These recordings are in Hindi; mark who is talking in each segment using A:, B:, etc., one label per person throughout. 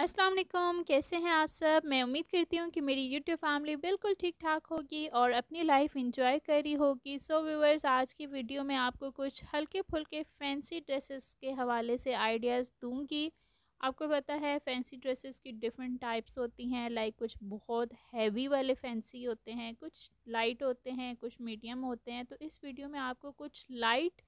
A: अस्सलाम वालेकुम, कैसे हैं आप सब? मैं उम्मीद करती हूँ कि मेरी यूट्यूब फैमिली बिल्कुल ठीक ठाक होगी और अपनी लाइफ इंजॉय कर रही होगी। सो व्यूवर्स आज की वीडियो में आपको कुछ हल्के फुल्के फैंसी ड्रेसेस के हवाले से आइडियाज़ दूँगी। आपको पता है फैंसी ड्रेसेस की डिफरेंट टाइप्स होती हैं लाइक कुछ बहुत हैवी वाले फैंसी होते हैं, कुछ लाइट होते हैं, कुछ मीडियम होते हैं। तो इस वीडियो में आपको कुछ लाइट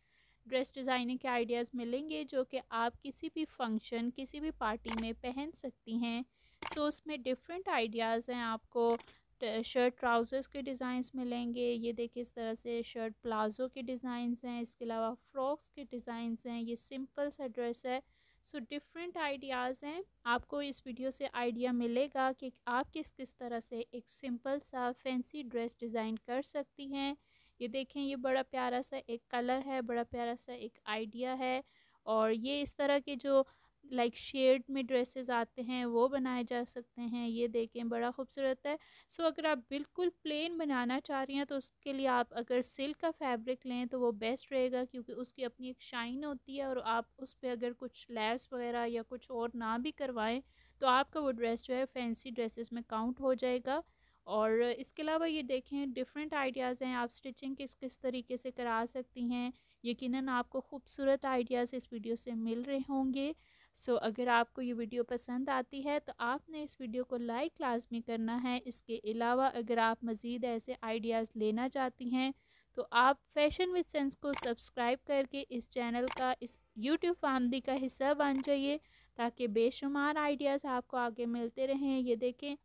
A: ड्रेस डिज़ाइनिंग के आइडियाज़ मिलेंगे जो कि आप किसी भी फ़ंक्शन, किसी भी पार्टी में पहन सकती हैं। सो उसमें डिफरेंट आइडियाज़ हैं, आपको शर्ट ट्राउज़र्स के डिज़ाइंस मिलेंगे, ये देखिए इस तरह से शर्ट प्लाज़ो के डिज़ाइंस हैं, इसके अलावा फ्रॉक्स के डिज़ाइंस हैं, ये सिंपल सा ड्रेस है। सो डिफरेंट आइडियाज़ हैं, आपको इस वीडियो से आइडिया मिलेगा कि आप किस किस तरह से एक सिंपल सा फैंसी ड्रेस डिज़ाइन कर सकती हैं। ये देखें, ये बड़ा प्यारा सा एक कलर है, बड़ा प्यारा सा एक आइडिया है और ये इस तरह के जो, लाइक शेड में ड्रेसेस आते हैं, वो बनाए जा सकते हैं, ये देखें, बड़ा खूबसूरत है। सो अगर आप बिल्कुल प्लेन बनाना चाह रही हैं तो उसके लिए आप अगर सिल्क का फैब्रिक लें तो वो बेस्ट रहेगा क्योंकि उसकी अपनी एक शाइन होती है और आप उस पर अगर कुछ लेस वगैरह या कुछ और ना भी करवाएँ तो आपका वो ड्रेस जो है, फैंसी ड्रेसेस में काउंट हो जाएगा। और इसके अलावा ये देखें डिफरेंट आइडियाज़ हैं, आप स्टिचिंग किस किस तरीके से करा सकती हैं, यकीनन आपको खूबसूरत आइडियाज़ इस वीडियो से मिल रहे होंगे। सो अगर आपको ये वीडियो पसंद आती है तो आपने इस वीडियो को लाइक लाजमी करना है। इसके अलावा अगर आप मज़ीद ऐसे आइडियाज़ लेना चाहती हैं तो आप फ़ैशन विद सेंस को सब्सक्राइब करके इस चैनल का, इस यूट्यूब फैमिली का हिस्सा बन जाइए, ताकि बेशुमार आइडियाज़ आपको आगे मिलते रहें। ये देखें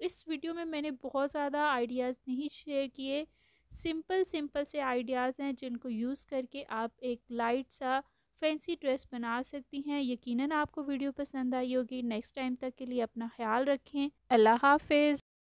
A: इस वीडियो में मैंने बहुत ज़्यादा आइडियाज़ नहीं शेयर किए। सिंपल सिंपल से आइडियाज़ हैं जिनको यूज़ करके आप एक लाइट सा फैंसी ड्रेस बना सकती हैं। यकीनन आपको वीडियो पसंद आई होगी। नेक्स्ट टाइम तक के लिए अपना ख्याल रखें। अल्लाह हाफिज़।